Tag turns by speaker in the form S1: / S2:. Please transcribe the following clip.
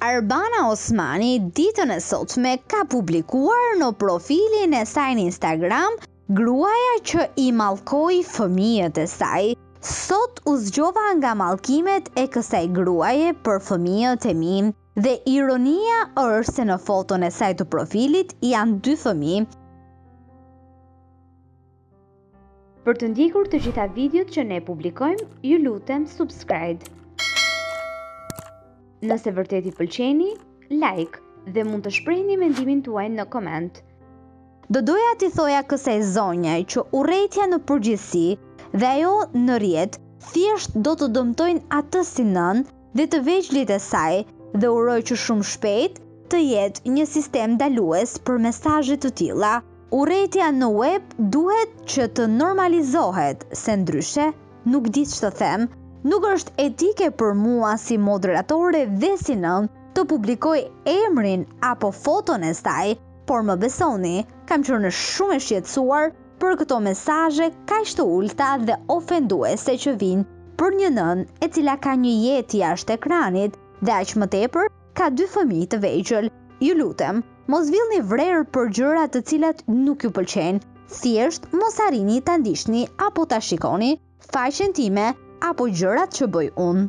S1: Arbana Osmani ditën e sotme ka publikuar në profilin e saj në Instagram gruaja që i mallkoi fëmijët e saj. Sot u zgjova nga mallkimet e kësaj gruaje për fëmijët e mi. Dhe ironia është se në foton e saj të profilit janë dy fëmijë. Për të ndjekur të gjitha videot që ne publikojmë, ju lutem subscribe. Nëse vërtet i pëlqeni, like dhe mund të shprehni mendimin tuaj në koment. Do doja t'i thoja kësaj zonje që urrejtja në përgjithësi dhe ajo në rrjet thjesht do të dëmtojnë atë si nënë dhe të vegjlit e saj dhe uroj që shumë shpejt të jetë një sistem ndalues për mesazhe të tilla. Urrejtja në web duhet që të normalizohet se ndryshe nuk di ç'të them, nuk është etike për mua si moderatore dhe si nënë të publikoj emrin apo foton e saj, Por më besoni, kam qënë shumë e shqetësuar për këto mesazhe kaq të ulëta dhe ofenduese që vijnë për një nënë e cila ka një jetë jashtë ekranit dhe aq më tepër ka dy fëmijë të vegjël. Ju lutem, mos villni vrer për gjëra të cilat nuk ju pëlqejnë, thjesht mos arrini ta ndiqni apo ta shikoni faqen time apo gjërat që bëj unë.